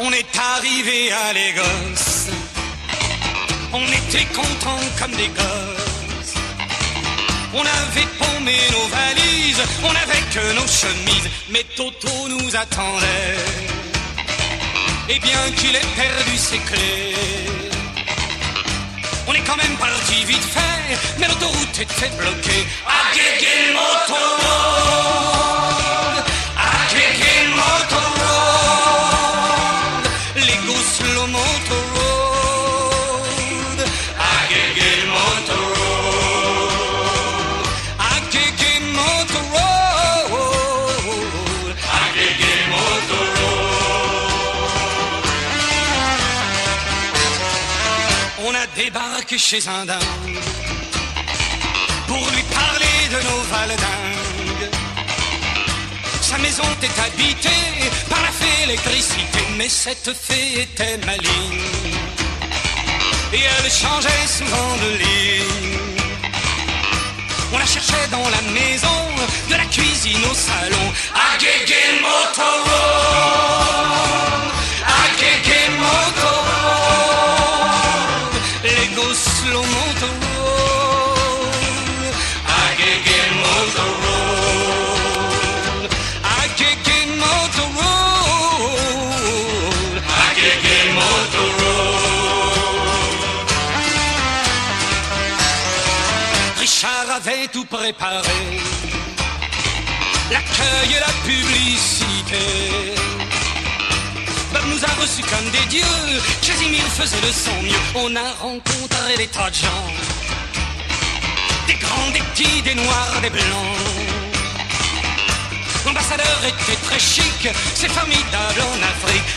On est arrivé à Lagos. On était contents comme des gosses. On avait paumé nos valises, on avait que nos chemises, mais Toto nous attendait. Et bien qu'il ait perdu ses clés, on est quand même parti vite fait, mais l'autoroute était bloquée. Moto Moto Road, Agege Moto Road, Agege Moto Road, Agege Moto Road. On a débarqué chez un dingue pour lui parler de nos valdingues. Sa maison était habitée mais cette fée était maligne. Et elle changeait souvent de ligne. On la cherchait dans la maison, de la cuisine au salon. Agege Motoro, Agege Motoro, Motoro, Agege Motoro, avait tout préparé. L'accueil et la publicité. Bob nous a reçus comme des dieux. Casimir faisait de son mieux. On a rencontré des tas de gens. Des grands, des petits, des noirs, des blancs. L'ambassadeur était très chic. C'est formidable en Afrique.